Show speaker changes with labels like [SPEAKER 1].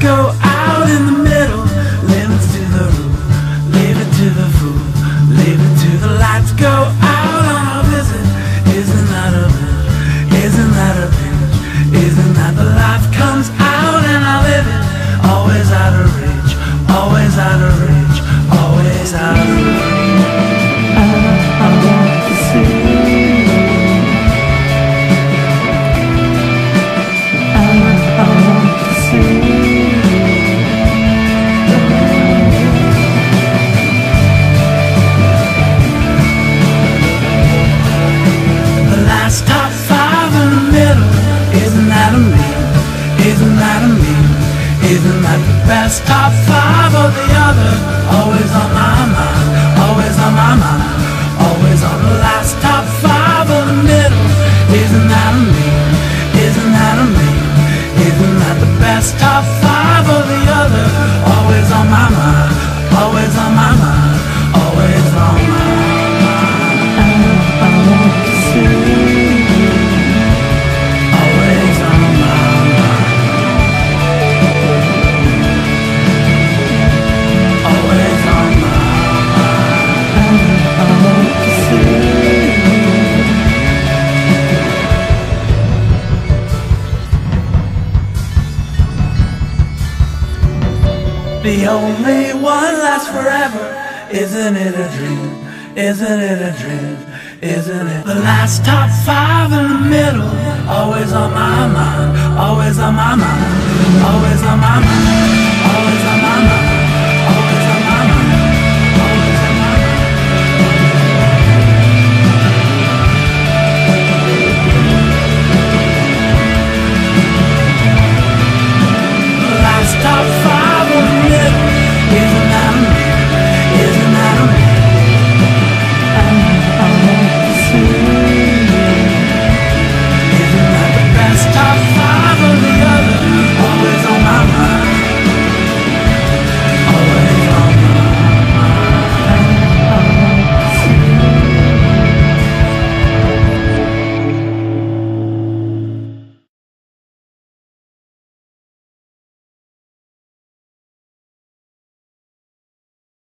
[SPEAKER 1] go Isn't that a meme? Isn't that a meme? Isn't that the best top five or the other? Always on my mind, always on my mind, always on the last top five of the middle. Isn't that a meme? Isn't that a meme? Isn't that the best top five or the other? Always on my mind, always on my mind, The only one lasts forever. Isn't it a dream? Isn't it a dream? Isn't it? The last top five in the middle. Always on my mind. Always on my mind. Always on my mind. Always on my mind. Always on my mind.